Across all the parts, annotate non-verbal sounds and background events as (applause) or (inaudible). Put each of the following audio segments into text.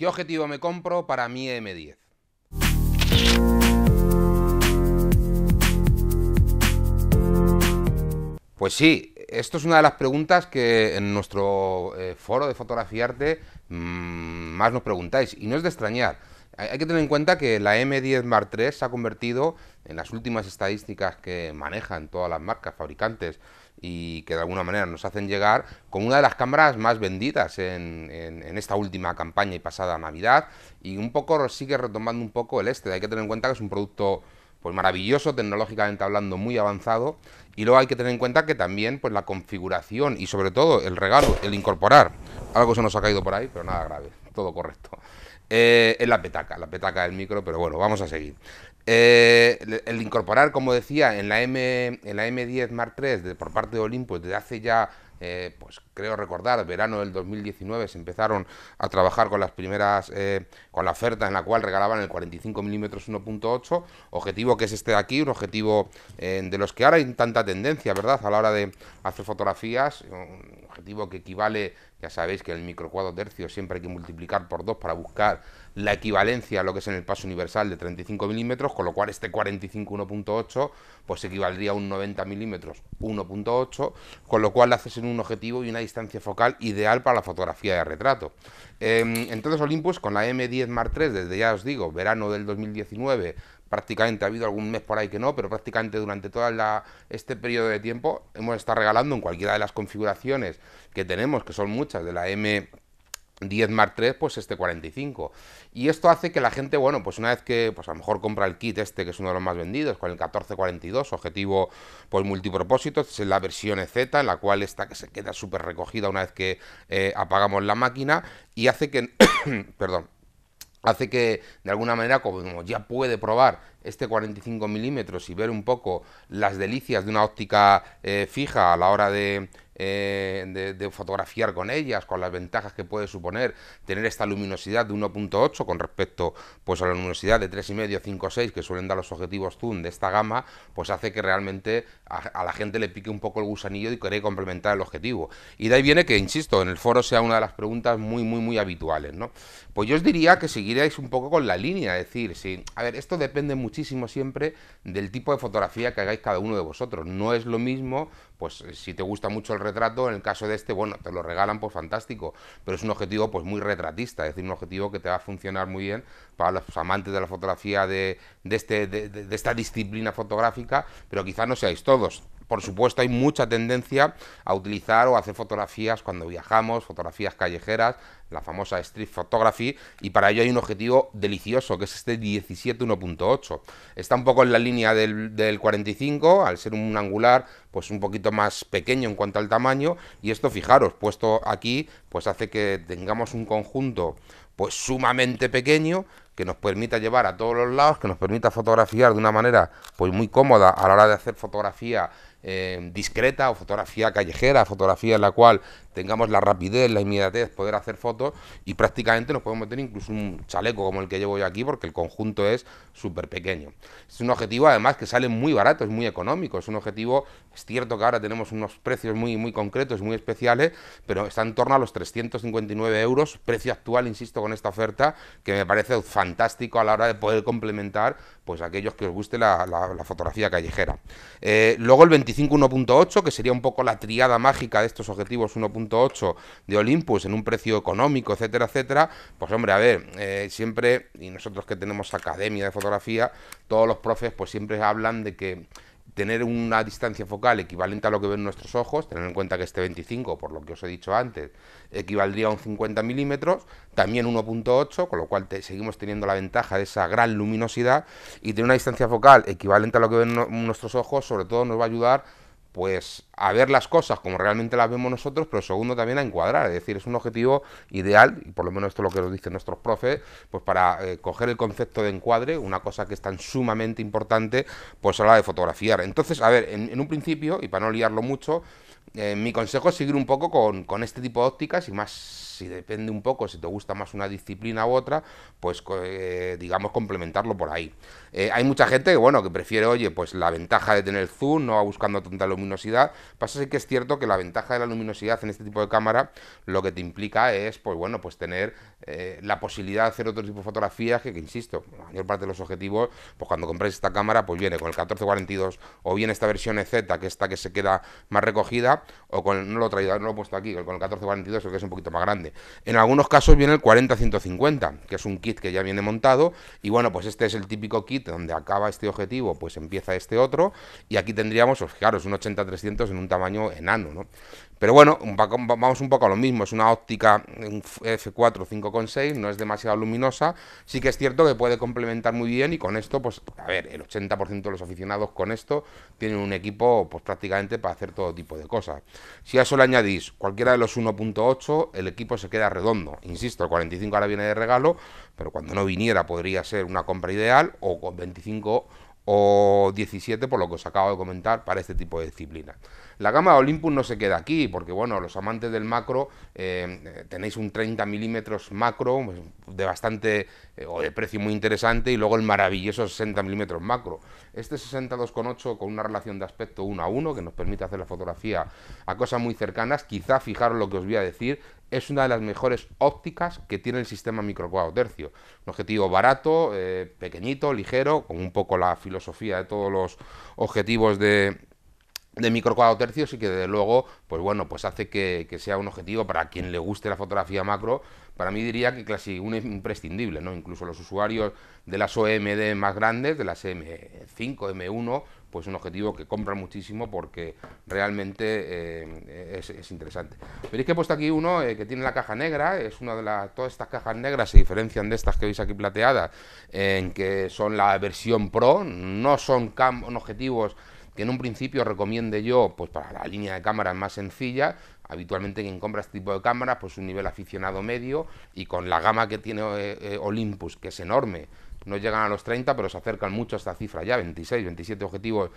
¿Qué objetivo me compro para mi M10? Pues sí, esto es una de las preguntas que en nuestro eh, foro de fotografiarte mmm, más nos preguntáis. Y no es de extrañar. Hay que tener en cuenta que la M10 Mark III se ha convertido en las últimas estadísticas que manejan todas las marcas fabricantes y que de alguna manera nos hacen llegar como una de las cámaras más vendidas en, esta última campaña y pasada Navidad y un poco sigue retomando un poco el este. Hay que tener en cuenta que es un producto pues maravilloso, tecnológicamente hablando, muy avanzado. Y luego hay que tener en cuenta que también pues la configuración y sobre todo el regalo, el incorporar, algo se nos ha caído por ahí, pero nada grave, todo correcto. Eh, es la petaca, la petaca del micro, pero bueno, vamos a seguir. Eh, el incorporar, como decía, en la, M, en la M10 Mark III por parte de Olympus desde hace ya eh, pues creo recordar, verano del 2019 se empezaron a trabajar con las primeras, eh, con la oferta en la cual regalaban el 45 mm 1.8, objetivo que es este de aquí, un objetivo de los que ahora hay tanta tendencia, ¿verdad?, a la hora de hacer fotografías, un objetivo que equivale, ya sabéis que el micro cuadro tercio siempre hay que multiplicar por dos para buscar la equivalencia a lo que es en el paso universal de 35 milímetros, con lo cual este 45 1.8 pues equivaldría a un 90 milímetros 1.8, con lo cual haces en un objetivo y una distancia focal ideal para la fotografía de retrato. Em, entonces Olympus con la M10 Mark III, desde ya os digo, verano del 2019, prácticamente ha habido algún mes por ahí que no, pero prácticamente durante todo este periodo de tiempo hemos estado regalando en cualquiera de las configuraciones que tenemos, que son muchas, de la M 10 Mark III, pues este 45. Y esto hace que la gente, bueno, pues una vez que, pues a lo mejor compra el kit este, que es uno de los más vendidos, con el 1442, objetivo pues multipropósito, es la versión e Z, en la cual está que se queda súper recogida una vez que eh, apagamos la máquina, y hace que, (coughs) perdón, hace que de alguna manera, como ya puede probar este 45 milímetros y ver un poco las delicias de una óptica eh, fija a la hora de eh, de, fotografiar con ellas, con las ventajas que puede suponer tener esta luminosidad de 1.8 con respecto pues a la luminosidad de 3,5, 5, 6 que suelen dar los objetivos zoom de esta gama, pues hace que realmente a, la gente le pique un poco el gusanillo y querer complementar el objetivo. Y de ahí viene que, insisto, en el foro sea una de las preguntas muy, muy, muy habituales, ¿no? Pues yo os diría que seguiréis un poco con la línea, es decir, si, a ver, esto depende muchísimo siempre del tipo de fotografía que hagáis cada uno de vosotros. No es lo mismo, pues si te gusta mucho el retrato, en el caso de este, bueno, te lo regalan, pues fantástico, pero es un objetivo pues muy retratista, es decir, un objetivo que te va a funcionar muy bien para los amantes de la fotografía de, este, de, esta disciplina fotográfica, pero quizás no seáis todos por supuesto, hay mucha tendencia a utilizar o hacer fotografías cuando viajamos, fotografías callejeras, la famosa street photography, y para ello hay un objetivo delicioso, que es este 17 1.8. Está un poco en la línea del, del 45, al ser un angular, pues un poquito más pequeño en cuanto al tamaño, y esto, fijaros, puesto aquí, pues hace que tengamos un conjunto pues sumamente pequeño que nos permita llevar a todos los lados, que nos permita fotografiar de una manera pues muy cómoda a la hora de hacer fotografía eh, discreta o fotografía callejera, fotografía en la cual tengamos la rapidez, la inmediatez, poder hacer fotos y prácticamente nos podemos meter incluso un chaleco como el que llevo yo aquí porque el conjunto es súper pequeño. Es un objetivo además que sale muy barato, es muy económico, es un objetivo, es cierto que ahora tenemos unos precios muy, muy concretos, muy especiales, pero está en torno a los 359 euros, precio actual, insisto, con esta oferta, que me parece fantástico a la hora de poder complementar pues aquellos que os guste la, fotografía callejera. Eh, luego el 25 1.8, que sería un poco la triada mágica de estos objetivos 1.8 de Olympus en un precio económico, etcétera, etcétera, pues hombre, a ver, eh, siempre, y nosotros que tenemos academia de fotografía, todos los profes pues siempre hablan de que tener una distancia focal equivalente a lo que ven nuestros ojos, tener en cuenta que este 25, por lo que os he dicho antes, equivaldría a un 50 milímetros, también 1.8, con lo cual seguimos teniendo la ventaja de esa gran luminosidad, y tener una distancia focal equivalente a lo que ven nuestros ojos, sobre todo nos va a ayudar pues a ver las cosas como realmente las vemos nosotros, pero segundo también a encuadrar, es decir, es un objetivo ideal, y por lo menos esto es lo que nos dicen nuestros profes, pues para eh, coger el concepto de encuadre, una cosa que es tan sumamente importante, pues a la de fotografiar. Entonces, a ver, en, un principio, y para no liarlo mucho, eh, mi consejo es seguir un poco con, con este tipo de ópticas y más si depende un poco, si te gusta más una disciplina u otra, pues eh, digamos complementarlo por ahí. Eh, hay mucha gente que, bueno, que prefiere, oye, pues la ventaja de tener zoom, no va buscando tanta luminosidad. Pasa que es cierto que la ventaja de la luminosidad en este tipo de cámara lo que te implica es, pues bueno, pues tener eh, la posibilidad de hacer otro tipo de fotografías que, que, insisto, la mayor parte de los objetivos, pues cuando compráis esta cámara, pues viene con el 1442 o bien esta versión EZ, que es esta que se queda más recogida, o con, no lo he traído, no lo he puesto aquí, con el 1442, que es un poquito más grande. En algunos casos viene el 40-150, que es un kit que ya viene montado, y bueno, pues este es el típico kit donde acaba este objetivo, pues empieza este otro, y aquí tendríamos, pues, fijaros, un 80-300 en un tamaño enano, ¿no? Pero bueno, vamos un poco a lo mismo, es una óptica F4 5.6, no es demasiado luminosa, sí que es cierto que puede complementar muy bien y con esto, pues, a ver, el 80% de los aficionados con esto tienen un equipo, pues prácticamente para hacer todo tipo de cosas. Si a eso le añadís cualquiera de los 1.8, el equipo se queda redondo. Insisto, el 45 ahora viene de regalo, pero cuando no viniera podría ser una compra ideal o con 25 o 17 por lo que os acabo de comentar para este tipo de disciplinas. La gama Olympus no se queda aquí, porque bueno, los amantes del macro eh, tenéis un 30 milímetros macro pues, de bastante eh, o de precio muy interesante y luego el maravilloso 60 milímetros macro. Este 62,8 con una relación de aspecto 1 a 1 que nos permite hacer la fotografía a cosas muy cercanas, quizá fijaros lo que os voy a decir, es una de las mejores ópticas que tiene el sistema micro tercio. Un objetivo barato, eh, pequeñito, ligero, con un poco la filosofía de todos los objetivos de, de micro cuadro tercios y que desde luego, pues bueno, pues hace que, sea un objetivo para quien le guste la fotografía macro, para mí diría que casi un imprescindible, ¿no? Incluso los usuarios de las OMD más grandes, de las M5, M1, pues un objetivo que compran muchísimo porque realmente eh, es, interesante. Veréis que he puesto aquí uno eh, que tiene la caja negra, es una de las, todas estas cajas negras se diferencian de estas que veis aquí plateadas, en que son la versión Pro, no son objetivos que en un principio recomiende yo, pues para la línea de cámaras más sencilla, habitualmente quien compra este tipo de cámaras, pues un nivel aficionado medio, y con la gama que tiene eh, Olympus, que es enorme, no llegan a los 30, pero se acercan mucho a esta cifra ya, 26, 27 objetivos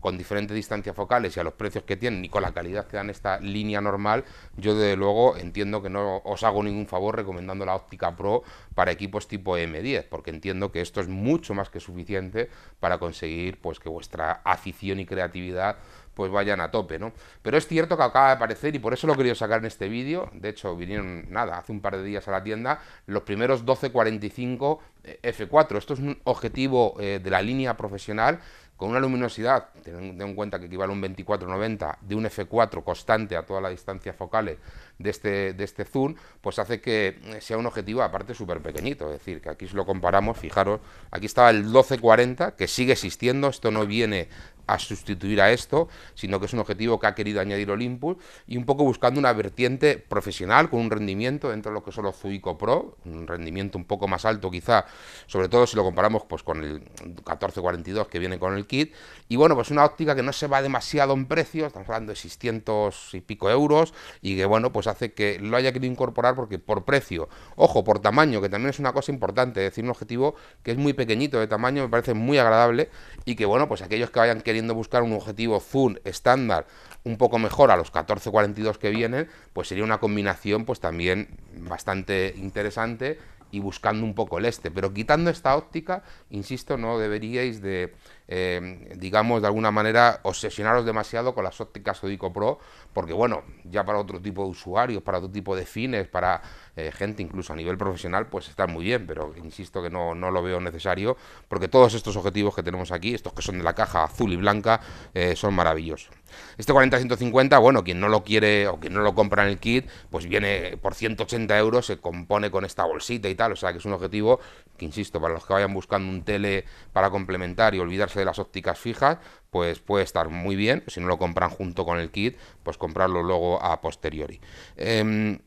con diferentes distancias focales y a los precios que tienen y con la calidad que dan esta línea normal, yo desde luego entiendo que no os hago ningún favor recomendando la óptica Pro para equipos tipo M10, porque entiendo que esto es mucho más que suficiente para conseguir pues que vuestra afición y creatividad pues vayan a tope, ¿no? Pero es cierto que acaba de aparecer y por eso lo he querido sacar en este vídeo, de hecho vinieron, nada, hace un par de días a la tienda, los primeros 1245 eh, F4, esto es un objetivo eh, de la línea profesional con una luminosidad, teniendo en cuenta que equivale a un 2490 de un F4 constante a toda la distancia focales de este, de este zoom, pues hace que sea un objetivo aparte súper pequeñito, es decir, que aquí si lo comparamos, fijaros, aquí estaba el 1240, que sigue existiendo, esto no viene a sustituir a esto, sino que es un objetivo que ha querido añadir Olympus y un poco buscando una vertiente profesional con un rendimiento dentro de lo que son los Zuico Pro, un rendimiento un poco más alto quizá, sobre todo si lo comparamos pues con el 1442 que viene con el kit. Y bueno, pues una óptica que no se va demasiado en precio, estamos hablando de 600 y pico euros y que bueno, pues hace que lo haya querido incorporar porque por precio, ojo, por tamaño, que también es una cosa importante, es decir, un objetivo que es muy pequeñito de tamaño, me parece muy agradable y que bueno, pues aquellos que vayan queriendo buscar un objetivo zoom estándar un poco mejor a los 1442 que vienen, pues sería una combinación pues también bastante interesante y buscando un poco el este. Pero quitando esta óptica, insisto, no deberíais de, eh, digamos, de alguna manera obsesionaros demasiado con las ópticas Odico Pro, porque bueno, ya para otro tipo de usuarios, para otro tipo de fines, para eh, gente incluso a nivel profesional, pues están muy bien, pero insisto que no, no, lo veo necesario, porque todos estos objetivos que tenemos aquí, estos que son de la caja azul y blanca, eh, son maravillosos. Este 40-150, bueno, quien no lo quiere o quien no lo compra en el kit, pues viene por 180 euros, se compone con esta bolsita y tal, o sea que es un objetivo que, insisto, para los que vayan buscando un tele para complementar y olvidarse de las ópticas fijas, pues puede estar muy bien, si no lo compran junto con el kit, pues comprarlo luego a posteriori. Em,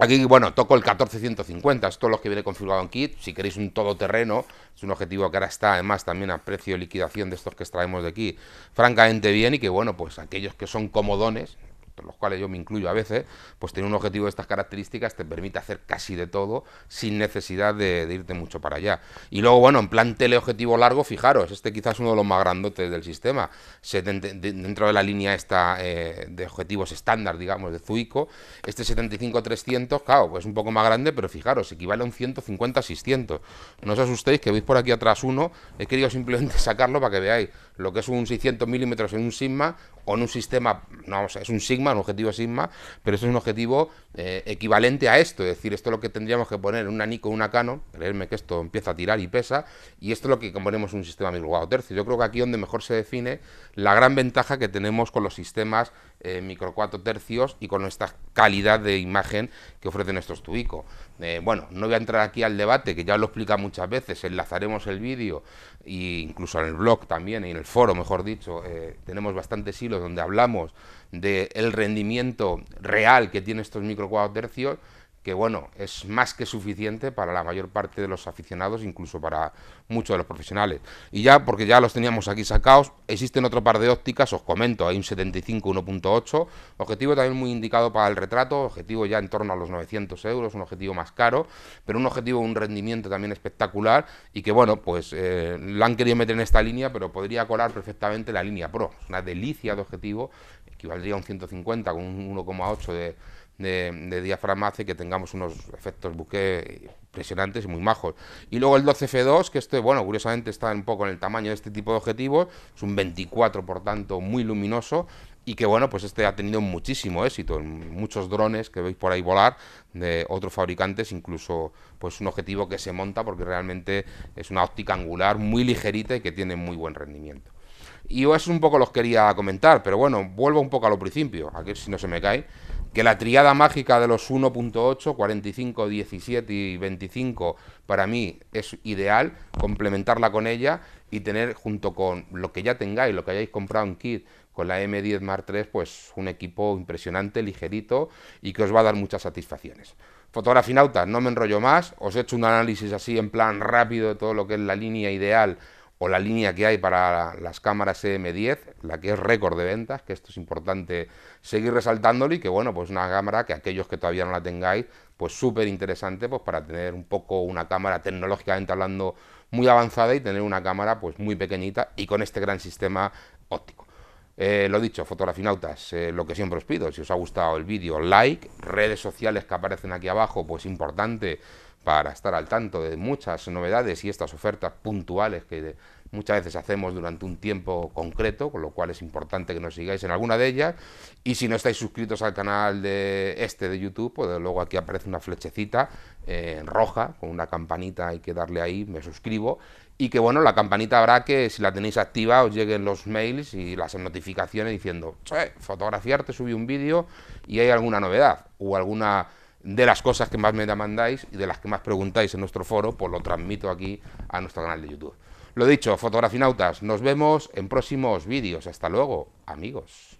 Aquí, bueno, toco el 14150, esto es lo que viene configurado en kit. Si queréis un todoterreno, es un objetivo que ahora está además también a precio de liquidación de estos que extraemos de aquí, francamente bien y que, bueno, pues aquellos que son comodones, los cuales yo me incluyo a veces, pues tener un objetivo de estas características te permite hacer casi de todo sin necesidad de, irte mucho para allá. Y luego, bueno, en plan teleobjetivo largo, fijaros, este quizás es uno de los más grandotes del sistema, dentro de la línea esta eh, de objetivos estándar, digamos, de Zuico, este 75-300, claro, pues un poco más grande, pero fijaros, equivale a un 150-600. No os asustéis que veis por aquí atrás uno, he querido simplemente (laughs) sacarlo para que veáis lo que es un 600 milímetros en un Sigma o en un sistema, no, es un Sigma, un objetivo Sigma, pero esto es un objetivo eh, equivalente a esto, es decir, esto es lo que tendríamos que poner en una Nikon, una Canon, creedme que esto empieza a tirar y pesa, y esto es lo que componemos un sistema 1000 tercios. Yo creo que aquí donde mejor se define la gran ventaja que tenemos con los sistemas eh, micro 4 tercios y con esta calidad de imagen que ofrecen estos Tubico. Eh, bueno, no voy a entrar aquí al debate, que ya lo explica muchas veces, enlazaremos el vídeo e incluso en el blog también, y en el foro, mejor dicho, eh, tenemos bastantes hilos donde hablamos del rendimiento real que tiene estos micro 4 tercios, que bueno, es más que suficiente para la mayor parte de los aficionados, incluso para muchos de los profesionales. Y ya, porque ya los teníamos aquí sacados, existen otro par de ópticas, os comento, hay un 75 1.8, objetivo también muy indicado para el retrato, objetivo ya en torno a los 900 euros, un objetivo más caro, pero un objetivo, un rendimiento también espectacular y que bueno, pues eh, lo han querido meter en esta línea, pero podría colar perfectamente la línea Pro, es una delicia de objetivo, equivaldría a un 150 con un 1,8 de de, diafragma hace que tengamos unos efectos buque impresionantes y muy majos. Y luego el 12F2, que este, bueno, curiosamente está un poco en el tamaño de este tipo de objetivos, es un 24, por tanto, muy luminoso, y que bueno, pues este ha tenido muchísimo éxito en muchos drones que veis por ahí volar de otros fabricantes, incluso pues un objetivo que se monta porque realmente es una óptica angular muy ligerita y que tiene muy buen rendimiento. Y eso un poco los quería comentar, pero bueno, vuelvo un poco a lo principio, aquí si no se me cae que la triada mágica de los 1.8, 45, 17 y 25 para mí es ideal, complementarla con ella y tener junto con lo que ya tengáis, lo que hayáis comprado en kit con la M10 Mark III, pues un equipo impresionante, ligerito y que os va a dar muchas satisfacciones. Fotografinautas, no me enrollo más, os he hecho un análisis así en plan rápido de todo lo que es la línea ideal o la línea que hay para las cámaras M10, la que es récord de ventas, que esto es importante seguir resaltándolo y que bueno, pues una cámara que aquellos que todavía no la tengáis, pues súper interesante pues para tener un poco una cámara tecnológicamente hablando muy avanzada y tener una cámara pues muy pequeñita y con este gran sistema óptico. Eh, lo dicho, fotografinautas, eh, lo que siempre os pido, si os ha gustado el vídeo, like, redes sociales que aparecen aquí abajo, pues importante para estar al tanto de muchas novedades y estas ofertas puntuales que muchas veces hacemos durante un tiempo concreto, con lo cual es importante que nos sigáis en alguna de ellas. Y si no estáis suscritos al canal de este de YouTube, pues luego aquí aparece una flechecita eh, roja con una campanita, hay que darle ahí, me suscribo. Y que bueno, la campanita habrá que si la tenéis activa os lleguen los mails y las notificaciones diciendo, che, fotografiarte, subí un vídeo y hay alguna novedad o alguna de las cosas que más me demandáis y de las que más preguntáis en nuestro foro, pues lo transmito aquí a nuestro canal de YouTube. Lo dicho, fotografinautas, nos vemos en próximos vídeos. Hasta luego, amigos.